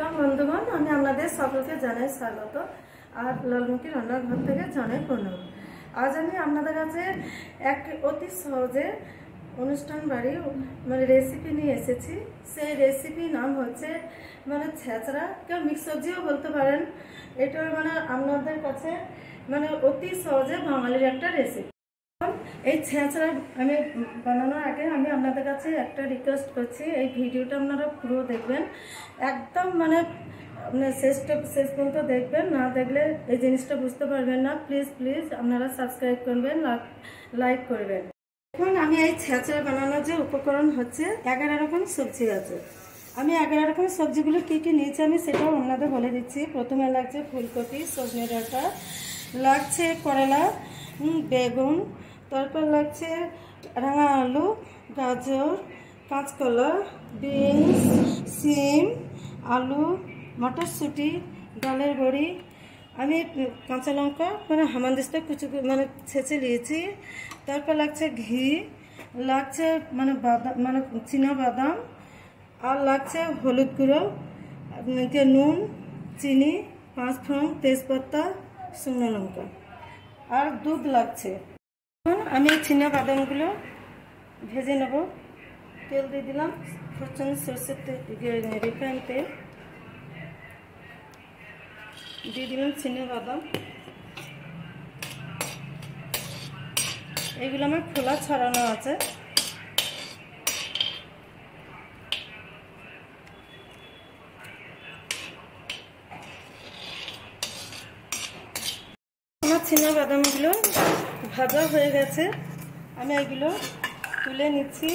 বন্ধুগণ, আমি আপনাদের সকলকে জানাই স্বাগত আর লালমুখী রান্নাঘর থেকে জানাই প্রণাম। আজ আমি আপনাদের কাছে এক অতি সহজে অনুষ্ঠান বাড়ি মানে রেসিপি নিয়ে এসেছি। সেই রেসিপি নাম হচ্ছে মানে ছেঁচড়া, কেউ মিক্স সবজিও বলতে পারেন। এটা মানে আপনাদের কাছে মানে অতি সহজে বাঙালির একটা রেসিপি এই ছেঁচড়া আমি বানানোর আগে আমি আপনাদের কাছে একটা রিকোয়েস্ট করছি। এই ভিডিওটা আপনারা পুরো দেখবেন। একদম মানে আপনার শেষটা শেষ পর্যন্ত দেখবেন। না দেখলে এই জিনিসটা বুঝতে পারবেন না। প্লিজ প্লিজ আপনারা সাবস্ক্রাইব করবেন লাইক করবেন। এখন আমি এই ছেঁচড়া বানানোর যে উপকরণ হচ্ছে, এগারো রকম সবজি আছে। আমি এগারো রকম সবজিগুলো কী কী নিয়েছি আমি সেটাও আপনাদের বলে দিচ্ছি। প্রথমে লাগছে ফুলকপি, সজনে ডাঁটা, লাগছে করলা বেগুন তারপর লাগছে রাঙা আলু, গাজর, কাঁচকলা, বিনস, সিম, আলু, মটরশুঁটি, ডালের বড়ি। আমি কাঁচা লঙ্কা মানে হামানদিসটা কুচু মানে ছেঁচে নিয়েছি। তারপর লাগছে ঘি, লাগছে মানে বাদাম মানে চীনা বাদাম, আর লাগছে হলুদ গুঁড়ো নুন, চিনি পাঁচ ফোড়ন তেজপাতা, শুকনো লঙ্কা। আর দুধ লাগছে। আমি চিনা বাদামগুলো ভেজে নেব। তেল দিয়ে দিলাম ফোরচন সরষের তেল রিফাইন তেল। দিয়ে দিলাম চিনা বাদাম। এগুলো আমার খোলা ছড়ানো আছে। চিনা বাদামগুলো ভাজা হয়ে গেছে। আমি এগুলো তুলে নিচ্ছি।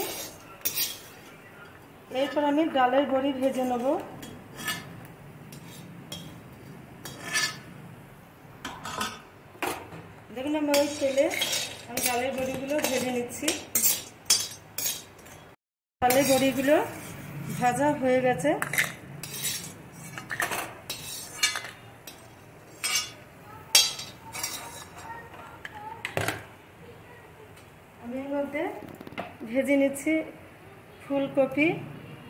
এরপর আমি ডালের বড়ি ভেজে নেব। দেখুন আমি ওই তেলে আমি ডালের বড়িগুলো ভেজে নিচ্ছি। ডালের বড়িগুলো ভাজা হয়ে গেছে আমি এর মধ্যে ভেজে নিচ্ছি ফুলকপি,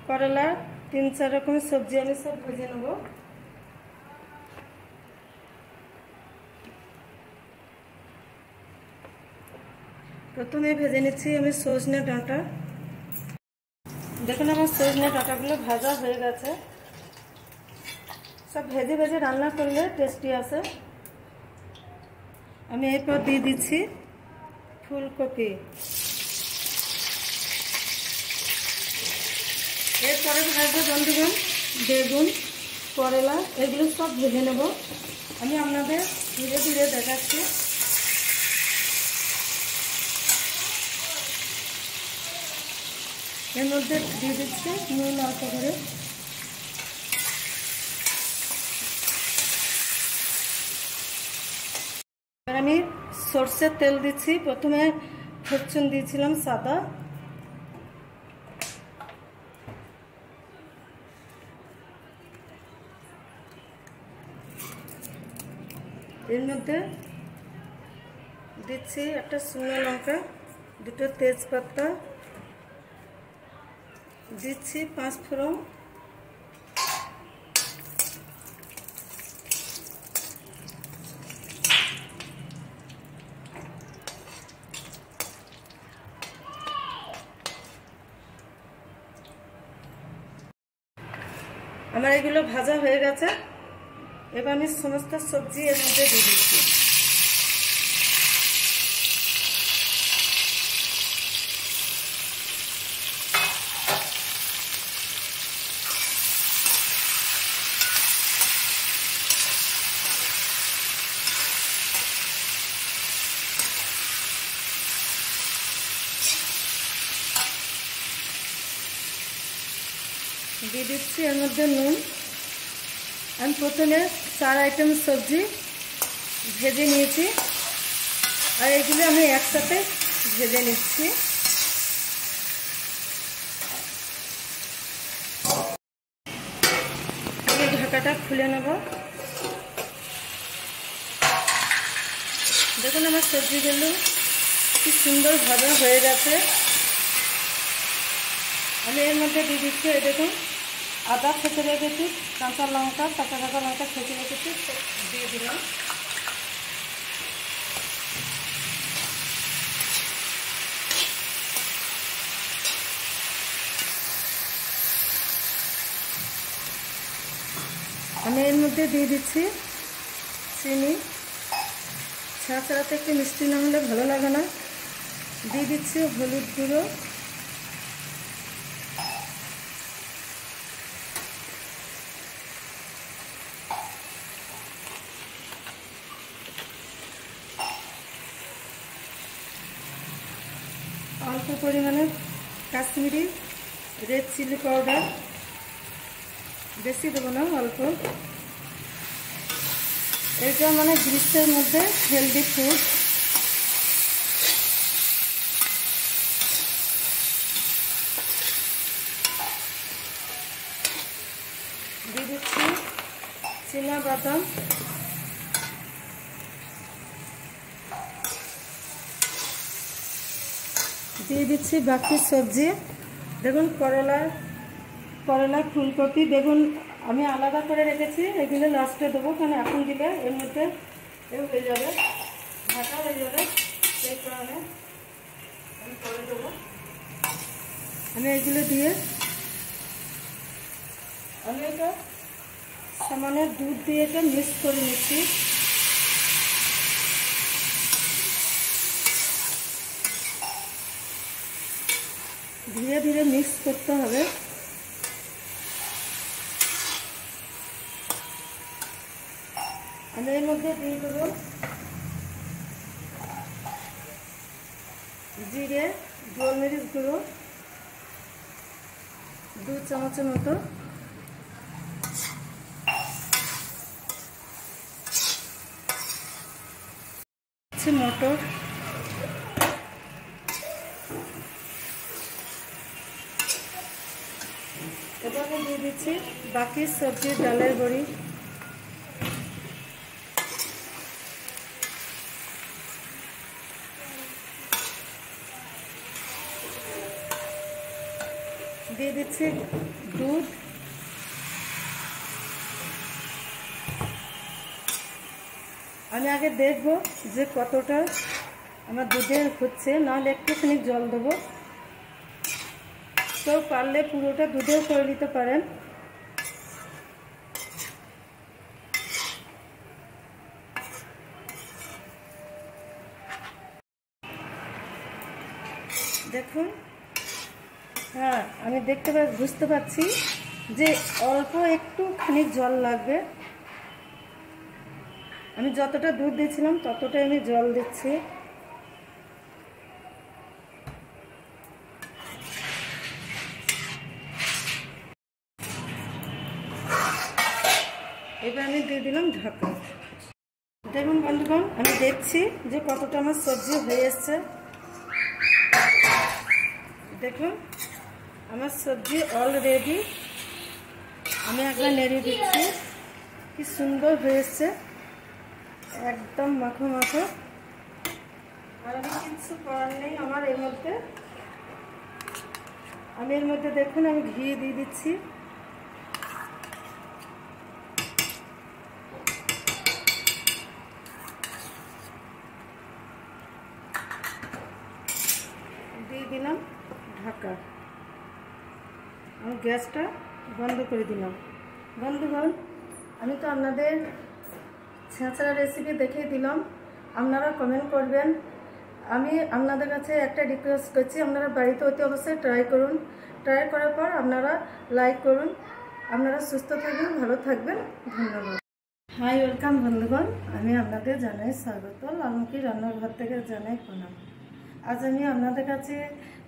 করলা, তিন চার রকমের সবজি আমি সব ভেজে নেব। প্রথমে ভেজে নিচ্ছি আমি সজনে ডাঁটা। দেখুন আমার সজনে ডাঁটাগুলো ভাজা হয়ে গেছে। সব ভেজে ভেজে রান্না করলে টেস্টি আসে। আমি এরপর দিয়ে দিচ্ছি ফুলকপি। এরপরে ভাজবো বন্ধুগণ বেগুন, করলা, এগুলো সব ভেজে নেব। আমি আপনাদের ধীরে ধীরে দেখাচ্ছি। এর মধ্যে দিয়ে দিচ্ছি নুন অল্প করে। আমি সর্ষের তেল দিচ্ছি। প্রথমে ফরচুন দিয়েছিলাম সাদা। এর মধ্যে দিচ্ছি একটা শুকনো লঙ্কা, দুটো তেজপাতা, দিচ্ছি পাঁচ ফোড়ন। আমার এগুলো ভাজা হয়ে গেছে। এবার আমি সমস্ত সবজি এর মধ্যে দিয়ে দিচ্ছি। দিয়ে দিচ্ছি এর মধ্যে নুন। আমি প্রথমে চার আইটেম সবজি ভেজে নিয়েছি। আর এগুলো আমি একসাথে ভেজে নিচ্ছি। ঢাকাটা খুলে নেব। দেখুন আমার সবজিগুলো কি সুন্দর ভাজা হয়ে গেছে। আমি এর মধ্যে দিয়ে দিচ্ছি দেখুন। আদা ছেঁচে রেখেছি, কাঁচা লঙ্কা, কাঁচা কাঁচা লঙ্কা ছেঁচে রেখেছি, দিয়ে দিলাম। আমি এর মধ্যে দিয়ে দিচ্ছি চিনি। ছাড়া ছাড়াতে একটু মিষ্টি না হলে ভালো লাগে না। দিয়ে দিচ্ছি হলুদ গুঁড়ো অল্প পরিমাণে কাশ্মীরি রেড চিলি পাউডার বেশি দেবো না, অল্প। এটা মানে গ্রীষ্মের মধ্যে হেলদি ফুড দিয়ে দিচ্ছি চীনা বাদাম। দিয়ে দিচ্ছি বাকি সবজি। দেখুন করলা করলা, ফুলকপি বেগুন আমি আলাদা করে রেখেছি, এগুলো লাস্টে দেবো, কারণ এখন দিলে এর মধ্যে এও হয়ে যাবে, ঢাকা হয়ে যাবে, সেই কারণে আমি করে দেবো। আমি এগুলো দিয়ে আমি এটা সামান্য দুধ দিয়ে এটা মিক্স করে নিচ্ছি। ধীরে ধীরে মিক্স করতে হবে। আমি এর মধ্যে দিয়ে দেবো জিরে, গোলমরিচ গুঁড়ো, দু চামচের মতো। মটর এবার আমি দিয়ে দিচ্ছি বাকি সবজির ডালের বড়ি। দিয়ে দিচ্ছি দুধ। আমি আগে দেখব যে কতটা আমার দুধে হচ্ছে, নাহলে একটুখানি জল দেবো। তো পারলে পুরোটা দুধেও করে নিতে পারেন। দেখুন হ্যাঁ আমি দেখতে বুঝতে পারছি যে অল্প একটুখানি জল লাগবে। আমি যতটা দুধ দিয়েছিলাম ততটাই আমি জল দিচ্ছি। এবার আমি দিয়ে দিলাম ঢাকা। দেখুন বন্ধুগণ, আমি দেখছি যে কতটা আমার সবজি হয়ে এসছে। দেখুন, আমার সবজি অলরেডি আমি একবার নেড়ে দিচ্ছি। কি সুন্দর হয়েছে একদম মাখো মাখো। আর আমি কিছু করার নেই আমার এর মধ্যে আমি এর মধ্যে দেখুন, আমি ঘি দিয়ে দিচ্ছি দিয়ে দিলাম ঢাকা। আমি গ্যাসটা বন্ধ করে দিলাম। বন্ধুগণ, আমি তো আপনাদের ছেঁচড়া রেসিপি দেখিয়ে দিলাম। আপনারা কমেন্ট করবেন। আমি আপনাদের কাছে একটা রিকোয়েস্ট করছি, আপনারা বাড়িতে অতি অবশ্যই ট্রাই করুন। ট্রাই করার পর আপনারা লাইক করুন। আপনারা সুস্থ থাকবেন, ভালো থাকবেন। ধন্যবাদ। হাই ওয়েলকাম বন্ধুগণ। আমি আপনাদের জানাই স্বাগত। লালমুখী রান্নাঘর থেকে জানাই প্রণাম। আজ আমি আপনাদের কাছে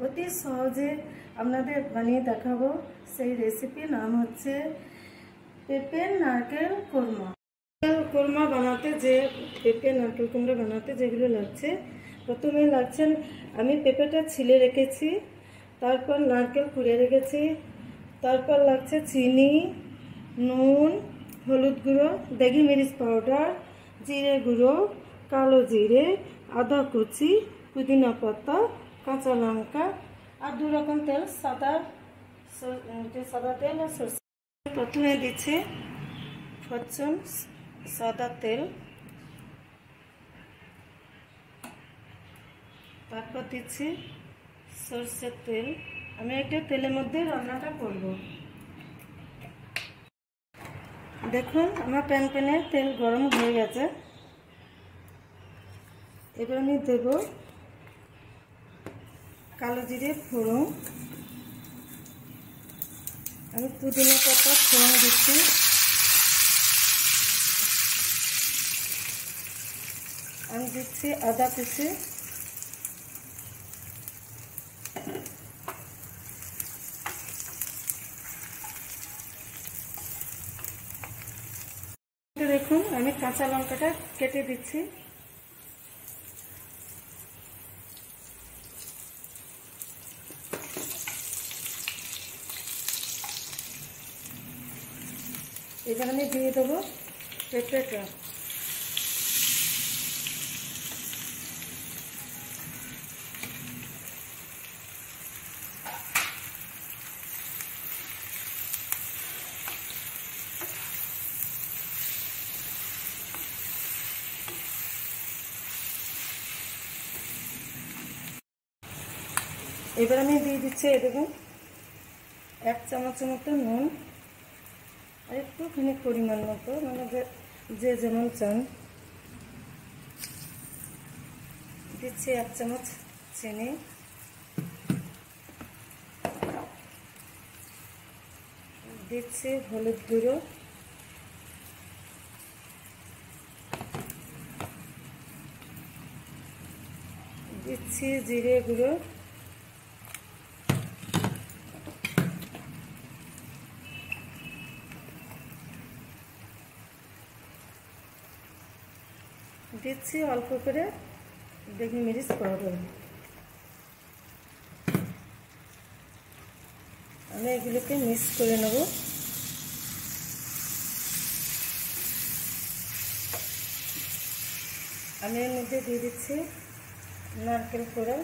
অতি সহজে আপনাদের বানিয়ে দেখাবো। সেই রেসিপি নাম হচ্ছে পেঁপের নারকেল কোরমা। নারকেল কোরমা বানাতে যে, পেঁপে নারকেল কুমড়া বানাতে যেগুলো লাগছে, প্রথমে লাগছেন, আমি পেঁপেটা ছিলে রেখেছি, তারপর নারকেল কুড়ে রেখেছি, তারপর লাগছে চিনি, নুন, হলুদ গুঁড়ো, দেগি মরিচ পাউডার, জিরে গুঁড়ো, কালো জিরে, আদা কুচি পুদিনা পাতা কাঁচা লঙ্কা আর দু রকম তেল, সাদা সাদা তেল আর সরষে। প্রথমে দিচ্ছি ফরচুন সাদা তেল। তারপর দিচ্ছি সর্ষের তেল। আমি একটা তেলের মধ্যে রান্নাটা করব। দেখুন, আমার প্যান প্যানে তেল গরম হয়ে গেছে। এবার আমি দেব কালো জিরে, ফোড়ন। আমি পুদিনা পাতা, ফোড়ন দিচ্ছি। আমি দিচ্ছি আদা কুচি। দেখুন, আমি কাঁচা লঙ্কাটা কেটে দিচ্ছি। এবার আমি দিয়ে দেবো। পেঁপেটা এবার আমি দিয়ে দিচ্ছি দেখুন এক চামচের মতো নুন। একটুখানি পরিমাণ মতো মানে যে যেমন চান। দিচ্ছি এক চামচ চিনি। দিচ্ছি হলুদ গুঁড়ো। দিচ্ছি জিরে গুঁড়ো। দিচ্ছি, অল্প করে দেখি মরিচ পাউডার। আমি এগুলোকে মিক্স করে নেব। আমি এর মধ্যে দিয়ে দিচ্ছি নারকেল করে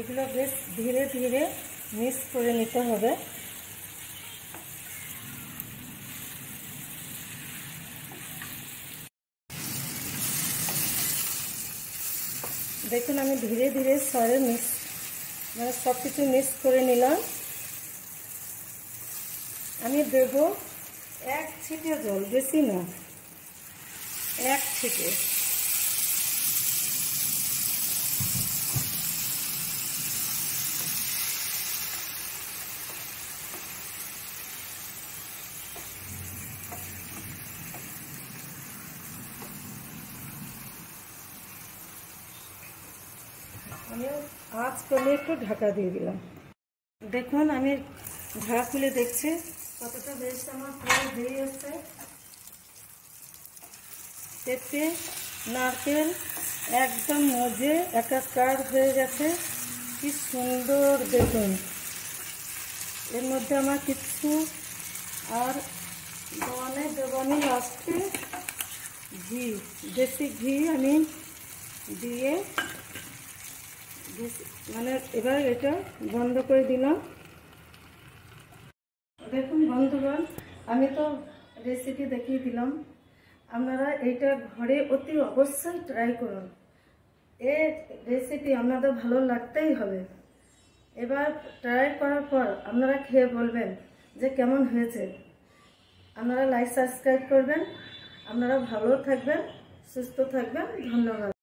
এগুলো বেশ ধীরে ধীরে মিক্স করে নিতে হবে। দেখুন, আমি ধীরে ধীরে সরে মিক্স মানে সব কিছু মিক্স করে নিলাম। আমি দেব এক ছিটে জল, বেশি না, এক ছিটে আমি করলে একটু ঢাকা দিয়ে দিলাম। দেখুন, আমি ঢাকা খুলে দেখছি কতটা বেশ আমার প্রায় দিয়ে এসছে পেঁপে, নারকেল, একদম মজে একাকার হয়ে গেছে। কি সুন্দর দেখুন। এর মধ্যে আমার কিছু আর দোয়ানে দেবানি লাস্টে ঘি, দেশি ঘি আমি দিয়ে মানে এবার এটা বন্ধ করে দিলাম। দেখুন বন্ধুগণ, আমি তো রেসিপি দেখিয়ে দিলাম। আপনারা এইটা ঘরে অতি অবশ্যই ট্রাই করুন। এই রেসিপি আপনাদের ভালো লাগতেই হবে। এবার ট্রাই করার পর আপনারা খেয়ে বলবেন যে কেমন হয়েছে। আপনারা লাইক সাবস্ক্রাইব করবেন। আপনারা ভালো থাকবেন, সুস্থ থাকবেন। ধন্যবাদ।